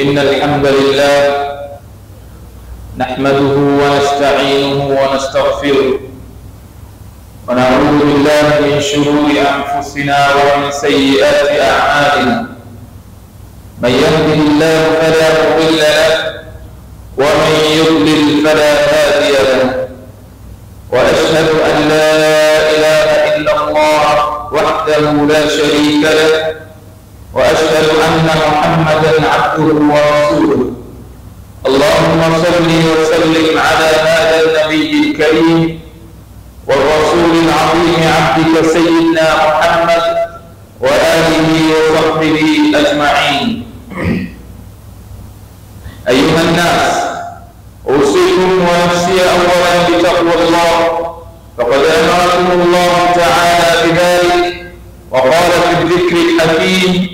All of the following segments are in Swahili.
إن الحمد لله نحمده ونستعينه ونستغفره ونعوذ بالله من شرور أنفسنا ومن سيئات أعمالنا. من يهده الله فلا مضل له ومن يضلل فلا هادي له. وأشهد أن لا إله إلا الله وحده لا شريك له وأشهد أن محمدا عبده ورسوله. اللهم صل وسلم على هذا النبي الكريم والرسول العظيم عبدك سيدنا محمد وآله وصحبه أجمعين. أيها الناس أوصيكم ونفسي اولا بتقوى الله. فقد أمركم الله تعالى بذلك وقال في الذكر الحكيم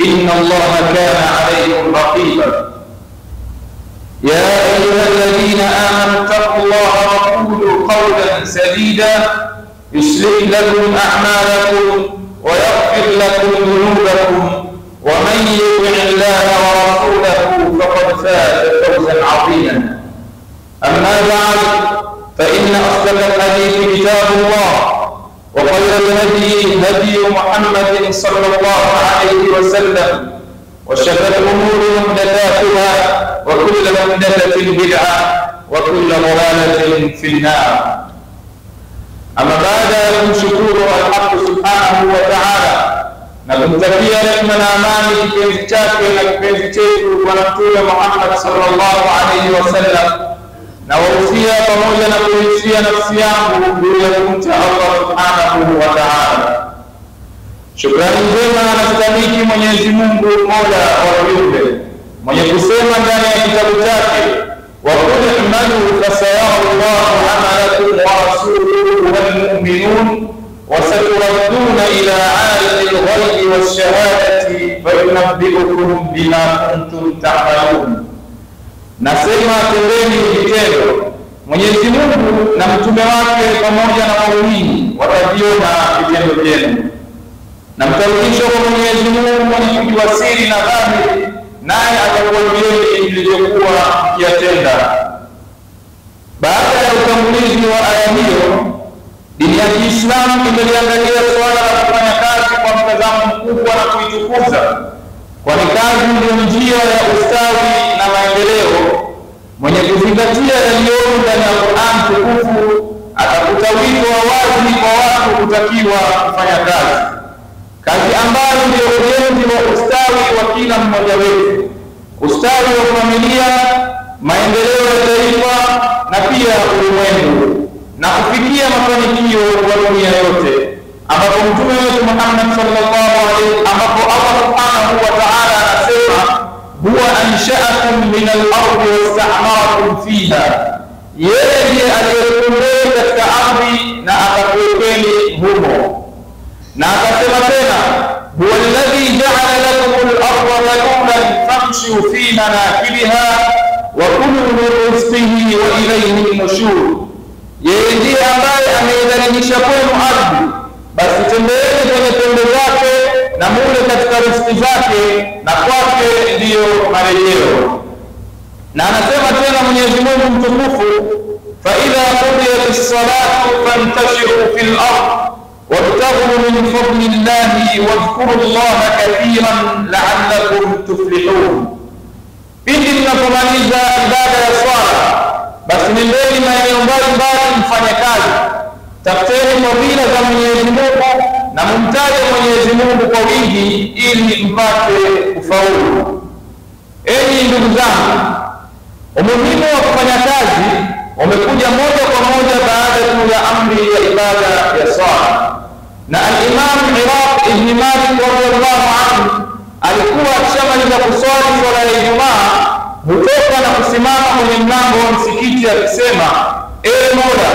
إن الله كان عليكم رقيبا. يا أيها الذين آمنوا اتقوا الله وقولوا قولا سديدا. يصلح لكم أعمالكم ويغفر لكم ذنوبكم. ومن يطع الله ورسوله فقد فاز فوزا عظيما. أما بعد فإن أصدق الحديث كتاب الله وخير الهدي هدي محمد صلى الله عليه وسلم. وشر الأمور محدثاتها وكل محدثة بدعة وكل ضلالة في النار. أما بعد ان شكور الحق سبحانه وتعالى. نتمتكيا لكم الأمان في الشاك في الشيخ ونقول محمد صلى الله عليه وسلم. نوصيا pamoja na kuhusia nafsi yangu juu ya kumcha Allah subhanahu. Shukrani njema anastahiki Mwenyezi Mungu mola wa viumbe. Mwenye kusema ndani ya kitabu chake, waqul i'malu fasayahu llahu amalakum wa rasuluhu walmuminun wasaturaduna ila alimi lghaibi walshahadati fayunabbiukum bima kuntum tamalun, nasema tendeni vitendo. Mwenyezi Mungu na mtume wake pamoja na waumini wataviona vitendo vyenu na mtarudishwa kwa mwenyezi mungu mwenye wa siri na dhahiri naye atakuambieni vilivyokuwa mkiyatenda baada ya utangulizi wa aya hiyo dini ya kiislamu imeliangalia suala la kufanya kazi kwa mtazamo mkubwa na kuitukuza kwani kazi ndiyo njia ya ustawi na maendeleo. Mwenye kuzingatia yaliyomo ndani ya Qur'an tukufu atakuta wito wa wazi kwa watu kutakiwa kufanya kazi, kazi ambayo ndio ujenzi wa ustawi wa kila mmoja wetu, ustawi wa familia, maendeleo ya taifa na pia ulimwengu, na kufikia mafanikio kwa dunia yote, ambapo mtume wetu Muhammad sallallahu alaihi, ambapo Allah subhanahu wa ta'ala anasema huwa anshaakum min al-ardi fiha, yeye ndiye aliyekuumbeni katika ardhi na akakuwekeni humo. Fi manakibiha wa kulu min rizqihi wa ilayhi an-nushur, yeye ndiye ambaye ameidhalilisha kwenu ardhi, basi tembeeni kwenye pembe zake na mule katika riziki zake na kwake ndiyo marejeo. Na anasema tena Mwenyezi Mungu mtukufu, fa idha qudiyat as-salatu fantashiru fil ard wabtaghu min fadli llahi wadhkuru llaha kathiran la'allakum tuflihun, pindi mnapomaliza ibada ya swala, basi nendeni maeneo mbalimbali mfanye kazi, tafuteni fadhila za Mwenyezi Mungu na mumtaje Mwenyezi Mungu kwa wingi ili mpate ufaulu Enyi ndugu zangu, umuhimu wa kufanya kazi umekuja moja kwa moja baada tu ya amri ya ibada ya swala, na Alimamu Iraq Ibni Malik radiallahu anhu alikuwa akishamaliza kuswali swala ya Ijumaa hutoka na kusimama kwenye mlango wa msikiti akisema, Ee Mola,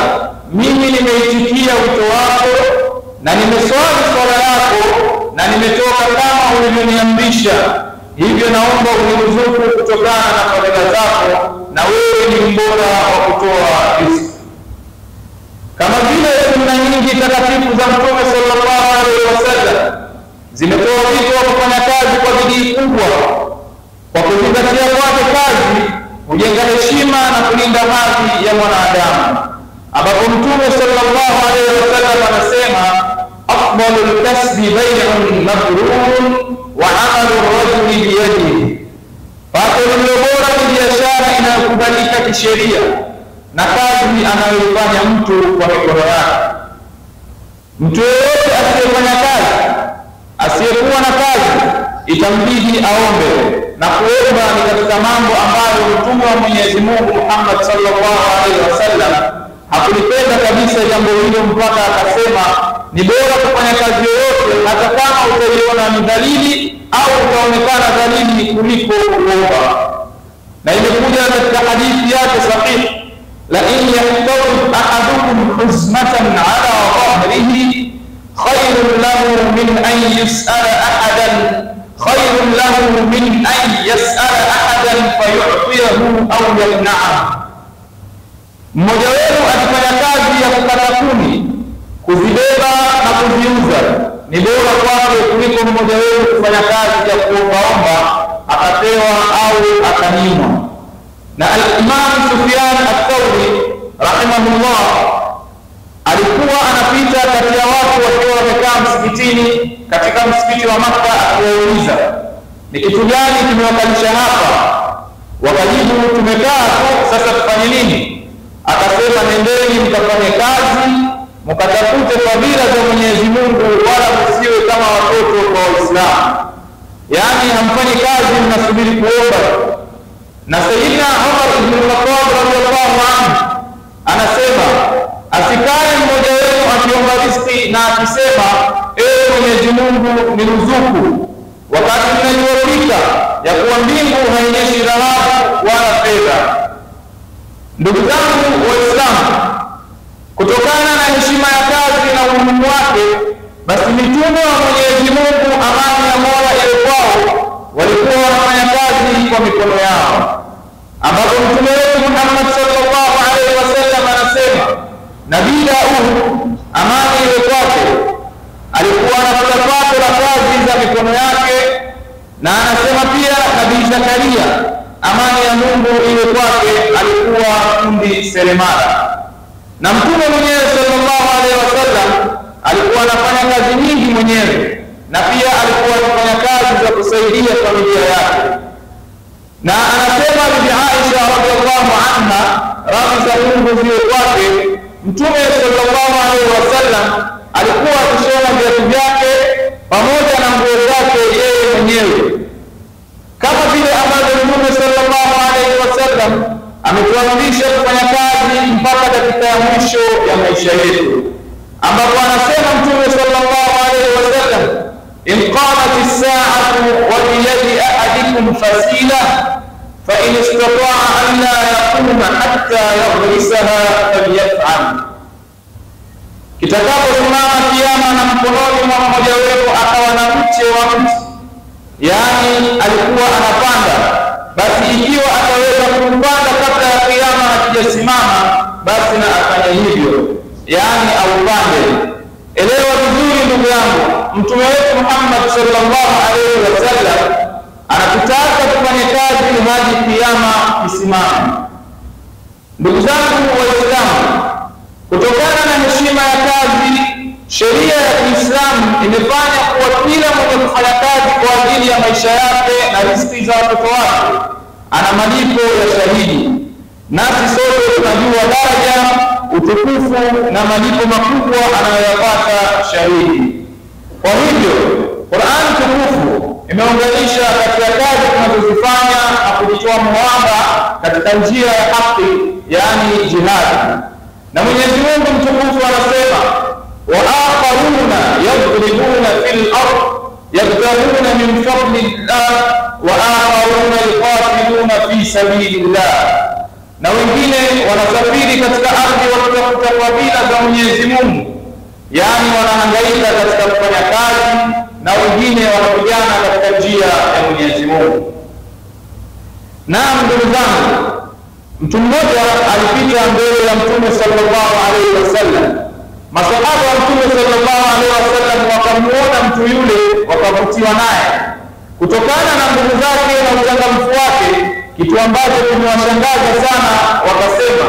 mimi nimeitikia wito wako na nimeswali swala yako na nimetoka kama ulivyoniamrisha, hivyo naomba uniruzuku kutokana na fadhila zako, na wewe ni mbora wa kutoa riziki. Kama vile sunna nyingi takatifu za Mtume sallallahu alaihi wasallam zimetoa wito wa kufanya kazi kwa bidii kubwa, kwa kuzingatia kwake kazi hujenga heshima na kulinda hadhi ya mwanadamu, ambapo Mtume sallallahu alaihi wasallam anasema afdalu lkasbi baiun mabrurun wa amalu rajuli biyadihi, pato lililo bora ni biashara inayokubalika kisheria na kazi anayoifanya mtu kwa mikono yake. Mtu yeyote asiyefanya kazi, asiyekuwa na kazi, itambidi aombe, na kuomba ni katika mambo ambayo Mtume wa Mwenyezi Mungu Muhammad sallallahu alaihi wasallam hakulipenda kabisa jambo hilo, mpaka akasema ni bora kufanya kazi yoyote, hata kama utaiona ni dhalili au utaonekana dhalili kuliko kuomba. Na imekuja katika hadithi yake sahihi la in yahtawib ahadukum huzmatan ala dhahrihi khairun lahu min an yusala ahadan khairun lahu min an yasala ahadan fayutiyahu au yamnaa, mmoja wenu akifanya kazi ya kukata kuni, kuzibeba na kuziuza, ni bora kwake kuliko mmoja wenu kufanya kazi ya kuombaomba akapewa au akanyimwa. Na Alimamu Sufyan Ath-Thawri rahimahullah alikuwa anapita kati ya watu wakiwa wamekaa msikitini katika msikiti wa Makka, akiwauliza ni kitu gani kimewakalisha hapa? Wakajibu, tumekaa tu, sasa tufanye nini? Akasema, nendeni mkafanye kazi, mkatafute fadhila za Mwenyezi Mungu, wala msiwe kama watoto kwa Waislamu, yaani hamfanyi kazi, mnasubiri kuomba na Sayyidina Umar ibn radhiyallahu anhu anasema asikae mmoja wenu akiomba riziki na akisema, ewe Mwenyezi Mungu niruzuku, wakati mnajuafika ya kuwa mbingu hainyeshi dhahabu wala fedha. Ndugu zangu Waislamu, kutokana na heshima ya kazi na umuhimu wake, basi mitume wa Mwenyezi Mungu, amani ya Mola iwe kwao, walikuwa wanafanya kazi kwa mikono yao ambapo mtume wetu Muhammad sallallahu Nabii uhu amani iwe kwake, alikuwa anakula pato la kazi za mikono yake, na anasema pia Nabii Zakaria, amani ya Mungu iwe kwake, alikuwa fundi seremala, na mtume mwenyewe sallallahu alaihi wasallam alikuwa anafanya kazi nyingi mwenyewe, na pia alikuwa anafanya kazi za kusaidia familia yake. Na anasema Bibi Aisha radhiallahu anha, radhi za Mungu ziwe kwake, Mtume sallallahu alaihi wasallam alikuwa akishona viatu vyake pamoja na nguo zake yeye mwenyewe, kama vile ambavyo Mtume sallallahu alaihi wasallam ametuamrisha kufanya kazi mpaka dakika ya mwisho ya maisha yetu, ambapo anasema Mtume sallallahu alaihi wasallam in as-sa'atu wa biyadi ahadikum fasila istata'a an la yaquma hatta yaghrisaha falyaf'al, kitakaposimama kiama na mkononi mwa mmoja wetu akawa na mche wa mti, yaani alikuwa anapanda, basi ikiwa ataweza kuupanda kabla ya kiama hakijasimama, basi na afanye hivyo, yaani aupande. Elewa vizuri ndugu yangu, mtume wetu Muhammad sallallahu alaihi wasallam anatutaka kufanya kazi hadi kiama kisimame. Ndugu zangu Waislamu, kutokana na heshima ya kazi, sheria ya Kiislamu imefanya kuwa kila mwenye kufanya kazi kwa ajili ya maisha yake na riziki za watoto wake ana malipo ya shahidi, nasi sote tunajua daraja, utukufu na malipo makubwa anayoyapata shahidi. Kwa hivyo Qur'an imeunganisha katika kazi tunazozifanya na kujitoa muhanga katika njia ya haki, yaani jihadi. Na Mwenyezi Mungu mtukufu anasema wa akharuna yadribuna fil ard yabtaghuna min fadli llah wa akharuna yuqatiluna fi sabilillah na wengine wanasafiri katika ardhi wakitafuta fadhila za Mwenyezi Mungu, yaani wanahangaika katika kufanya kazi, na wengine wanapigana katika njia ya Mwenyezi Mungu. Naam, ndugu zangu, mtu mmoja alipita mbele ya Mtume sallallahu alaihi wasallam. Masahaba wa Mtume sallallahu alaihi wasallam wakamuona mtu yule, wakavutiwa naye kutokana na nguvu zake na uchangamfu wake, kitu ambacho kimewashangaza sana. Wakasema,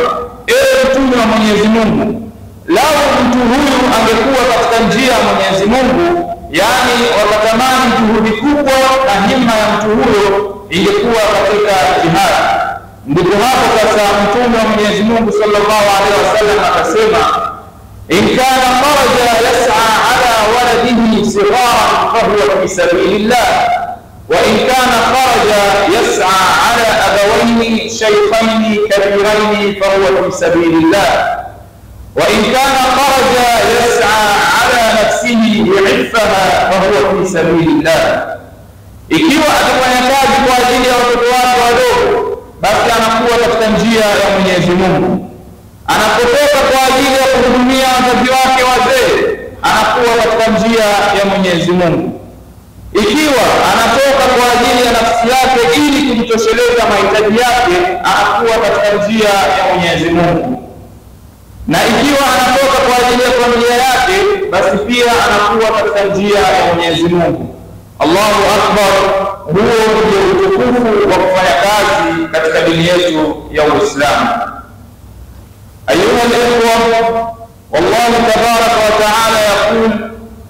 ewe Mtume wa Mwenyezi Mungu, lau mtu huyu angekuwa katika njia ya Mwenyezi Mungu, yaani wakatamani juhudi kubwa na himma ya mtu huyo ingekuwa katika jihadi. Ndipo hapo sasa Mtume wa Mwenyezi Mungu sallallahu alaihi wasallam akasema, in kana kharaja yas'a ala waladihi sigharan fahuwa fi sabilillah wa in kana kharaja yas'a ala abawaini shaykhaini kabiraini fahuwa fi sabilillah wa in kana kharaja yas'a nafsihi yu'iffaha fahuwa fi sabilillah, ikiwa atafanya kazi kwa ajili ya watoto wake wadogo basi anakuwa katika njia ya Mwenyezi Mungu. Anapotoka kwa ajili ya kuhudumia wazazi wake wazee, anakuwa katika njia ya Mwenyezi Mungu. Ikiwa anatoka kwa ajili ya nafsi yake ili kujitosheleza mahitaji yake, anakuwa katika njia ya Mwenyezi Mungu. Na ikiwa anatoka kwa ajili ya familia pia anakuwa katika njia ya Mwenyezi Mungu. Allahu akbar! Huo ndio utukufu wa kufanya kazi katika dini yetu ya Uislamu. Ayuha al-ikhwa, wallahu tabaraka wa taala yaqul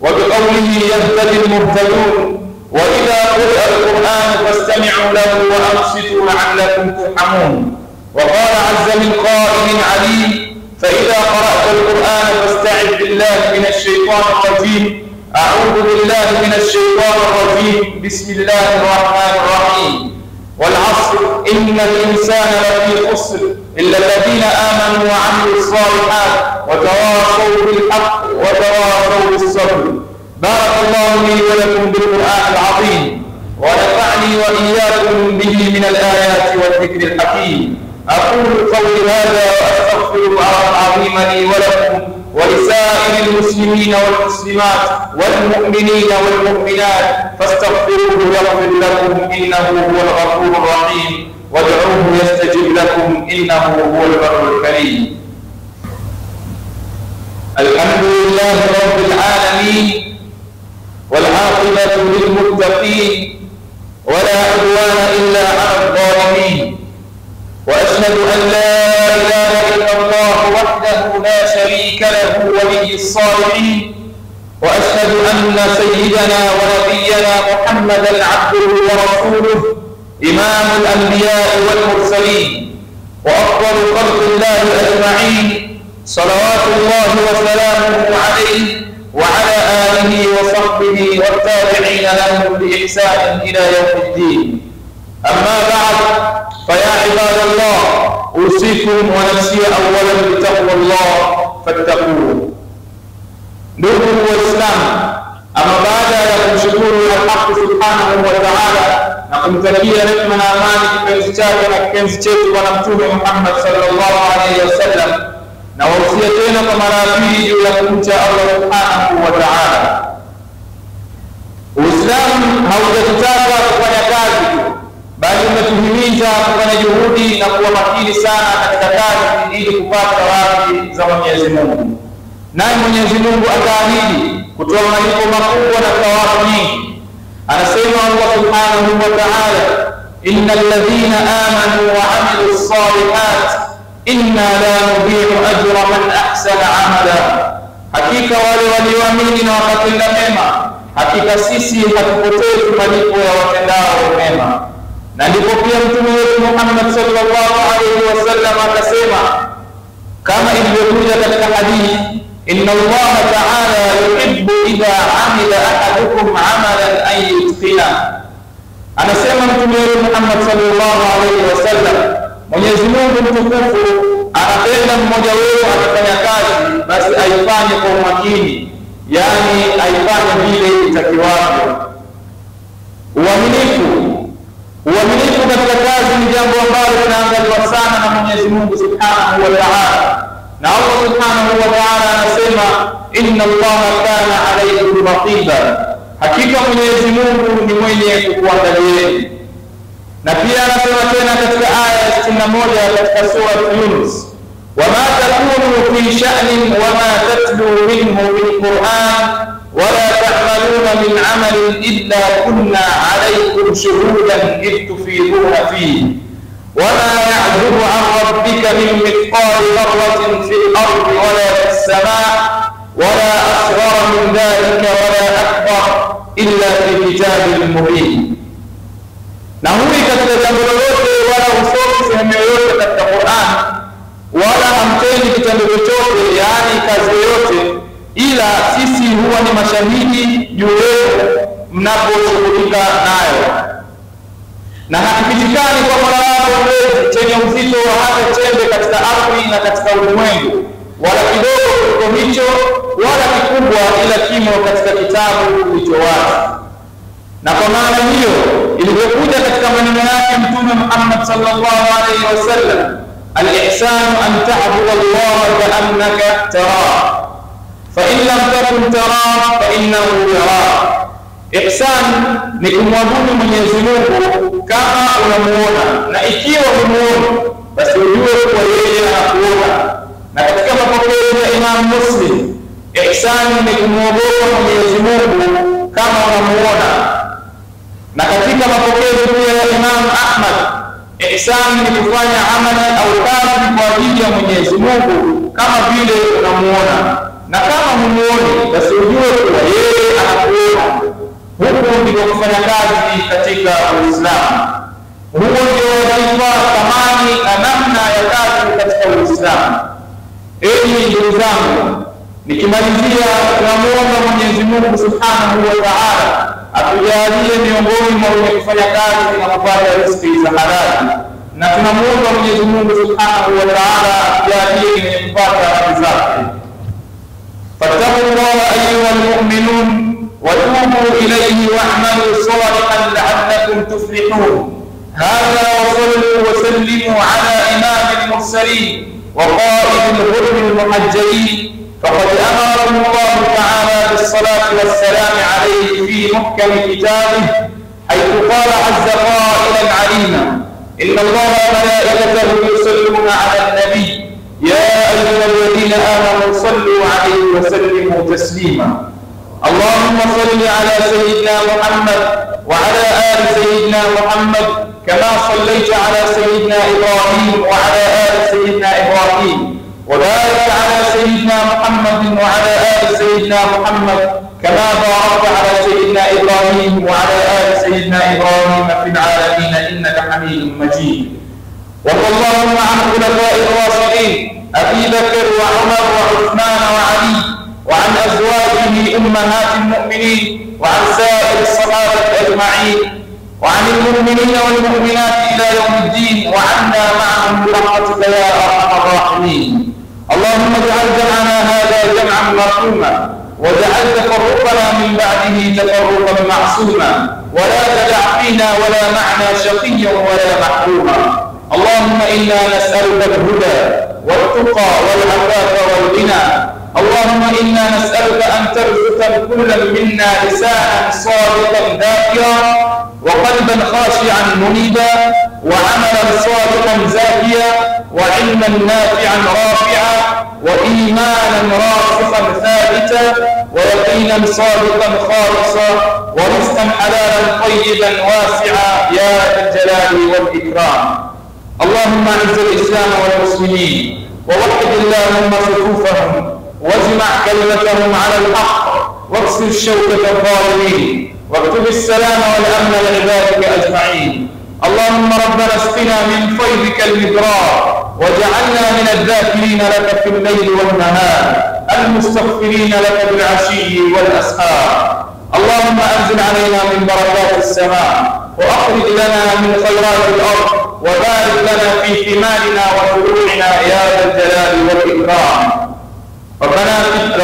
wa biqawlihi yahtadi al-muhtadun wa idha quri'a al-Qur'an fastami'u lahu wa ansitu la'allakum turhamun wa qala 'azza min qa'ilin idha qara'ta al-Qur'an fasta'id billahi min ash-shaytan ar-rajim أعوذ بالله من الشيطان الرجيم. بسم الله الرحمن الرحيم. والعصر. إن الإنسان لفي خسر. إلا الذين آمنوا وعملوا الصالحات وتواصوا بالحق وتواصوا بالصبر. بارك الله لي ولكم بالقرآن العظيم. ونفعني وإياكم به من الآيات والذكر الحكيم. أقول قولي هذا وأستغفر الله العظيم لي ولكم ولسائر المسلمين والمسلمات والمؤمنين والمؤمنات فاستغفروه يغفر لكم إنه هو الغفور الرحيم وادعوه يستجب لكم إنه هو البر الكريم. الحمد لله رب العالمين والعاقبة للمتقين ولا عدوان إلا على الظالمين. وأشهد أن لا إله إلا الله وحده لا شريك له ولي الصالحين. وأشهد أن سيدنا ونبينا محمدا عبده ورسوله إمام الأنبياء والمرسلين. وأفضل خلق الله أجمعين. صلوات الله وسلامه عليه وعلى آله وصحبه والتابعين لهم بإحسان إلى يوم الدين. أما بعد فيا عباد الله أوصيكم ونفسي اولا بتقوى الله فاتقوه. نؤمن الإسلام. أما بعد ان نشكر الحق سبحانه وتعالى. نقمتكي نعم الاماني كنز شاكي كنز شاكي ونبتوب محمد صلى الله عليه وسلم. نوصيتين كمرافيه إلى كنت الله سبحانه وتعالى. وسلام هو الكتاب bali umetuhimiza kufanya juhudi na kuwa makini sana katika kazi ili kupata radhi za Mwenyezi Mungu naye Mwenyezi Mungu ataahidi kutoa malipo makubwa na thawabu nyingi. Anasema Allah subhanahu wa ta'ala, innal ladhina amanu wa amilu salihat inna la nudhi'u ajra man ahsana amala, hakika wale walioamini na wakatenda mema, hakika sisi hatupotezi malipo ya watendao mema. Na ndipo pia mtume wetu Muhammad sallallahu alaihi wasallam akasema kama ilivyokuja katika hadithi inna Allah ta'ala yuhibbu idha amila ahadukum amalan an yutqina, anasema mtume wetu Muhammad sallallahu alaihi wasallam, Mwenyezi Mungu mtukufu anapenda mmoja wenu akifanya kazi basi aifanye kwa umakini, yani aifanye vile itakiwavyo. Uaminifu, uaminifu katika kazi ni jambo ambalo linaangaliwa sana na Mwenyezi Mungu Subhanahu wa Ta'ala. Na Allah Subhanahu wa Ta'ala anasema inna Allaha kana alaykum raqiba, hakika Mwenyezi Mungu ni mwenye kukuangalieni. Na pia anasema tena katika aya ya 61 katika sura Yunus, wama takunu fi sha'nin wama tatlu minhu min Qur'an wala ta'maluna min 'amalin illa kunna 'alaykum shuhudan id tufiduna fihi وما يعزب عن ربك من مثقال ذرة في الأرض ولا في السماء ولا أصغر من ذلك ولا أكبر إلا في كتاب مبين. Na huyi katika ila sisi huwa ni mashahidi juu yenu mnaposhughulika nayo na hakipitikani kwa Mola wako mlezi chenye uzito wa hata chembe katika ardhi na katika ulimwengu, wala kidogo kuliko hicho, wala kikubwa, ila kimo katika kitabu kilicho wazi. Na kwa maana hiyo ilivyokuja katika maneno yake Mtume Muhammad sallallahu alaihi wasallam, al-ihsanu an ta'budu Allah kaannaka tarah fa in lam takun tara fa yara. Ihsan ni kumwabudu Mwenyezi Mungu kama unamuona, na ikiwa humuona basi ujue kuwa yeye anakuona. Na katika mapokezi ya Imamu Muslim, ihsan ni kumwogopa Mwenyezi Mungu kama unamuona. Na katika mapokezi pia ya Imamu Ahmad, ihsan ni kufanya amali au kazi kwa ajili ya Mwenyezi Mungu kama vile unamuona, na kama humuoni basi ujue kuwa yeye anakuona. Huku ndiko kufanya kazi katika Uislamu. Huo ndio wadhifa, thamani na namna ya kazi katika Uislamu. Enyi ndugu zangu, nikimalizia, tunamwomba Mwenyezi Mungu Subhanahu wa Ta'ala atujalie miongoni mwa wenye kufanya kazi na kupata riziki za halali, na tunamwomba Mwenyezi Mungu Subhanahu wa Ta'ala atujalie wenye kupata radhi zake. Fattaqu llaha ayuha lmuminun وتوبوا إليه واعملوا صالحا لعلكم تفلحون. هذا وصلوا وسلموا على إمام المرسلين وقائد الغر المحجلين. فقد أمركم الله تعالى بالصلاة والسلام عليه في محكم كتابه حيث قال عز قائلا عليما إن الله وملائكته يصلون على النبي يا أيها الذين آمنوا صلوا عليه وسلموا تسليما. اللهم صل على سيدنا محمد وعلى آل سيدنا محمد كما صليت على سيدنا إبراهيم وعلى آل سيدنا إبراهيم. وبارك على سيدنا محمد وعلى آل سيدنا محمد كما باركت على سيدنا إبراهيم وعلى آل سيدنا إبراهيم في العالمين إنك حميد مجيد. وارض اللهم عن خلفاء الراشدين أبي بكر وعمر وعثمان وعلي وعن أزواجه أمهات المؤمنين وعن سائر الصحابة أجمعين وعن المؤمنين والمؤمنات إلى يوم الدين وعنا معهم برحمتك يا أرحم الراحمين. اللهم اجعل جمعنا هذا جمعا مرحوما واجعل تفرقنا من بعده تفرقا معصوما ولا تدع فينا ولا معنا شقيا ولا محروما. اللهم إنا نسألك الهدى والتقى والعفاف والغنى. اللهم إنا نسألك أن ترزق كل منا لسانا صادقا ذاكرا وقلبا خاشعا منيبا وعملا صادقا زاكيا وعلما نافعا رافعا وإيمانا راسخا ثابتا ويقينا صادقا خالصا ورزقا حلالا طيبا واسعا. يا ذا الجلال والإكرام. اللهم اعز الإسلام والمسلمين ووحد اللهم صفوفهم واجمع كلمتهم على الحق واكسر شوكة الظالمين واكتب السلام والأمن لعبادك أجمعين. اللهم ربنا اسقنا من فيضك المدرار وجعلنا من الذاكرين لك في الليل والنهار المستغفرين لك بالعشي والأسحار. اللهم أنزل علينا من بركات السماء وأخرج لنا من خيرات الأرض وبارك لنا في ثمارنا وفروعنا يا ذا الجلال والإكرام. ربنا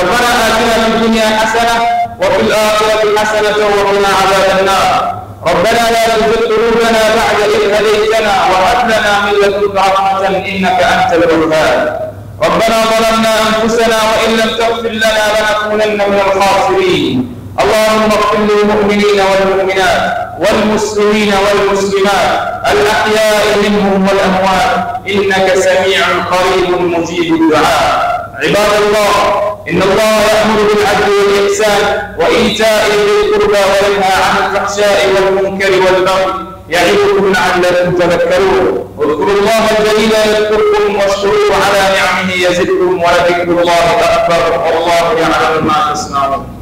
ربنا آتنا في الدنيا حسنة وفي الآخرة حسنة وقنا عذاب النار. ربنا لا تزغ قلوبنا بعد إذ هديتنا وهب لنا من لدنك رحمة إنك أنت الوهاب. ربنا ظلمنا أنفسنا وإن لم تغفر لنا لنكونن من الخاسرين. اللهم اغفر للمؤمنين والمؤمنات والمسلمين والمسلمات الأحياء منهم والأموات إنك سميع قريب مجيب الدعاء. عباد الله إن الله يأمر بالعدل والإحسان وإيتاء ذي القربى وينهى عن الفحشاء والمنكر والبغي يعظكم لعلكم تذكرون. اذكروا الله الجليل يذكركم واشكروه على نعمه يزدكم ولذكر الله أكبر. والله يعلم ما تصنعون.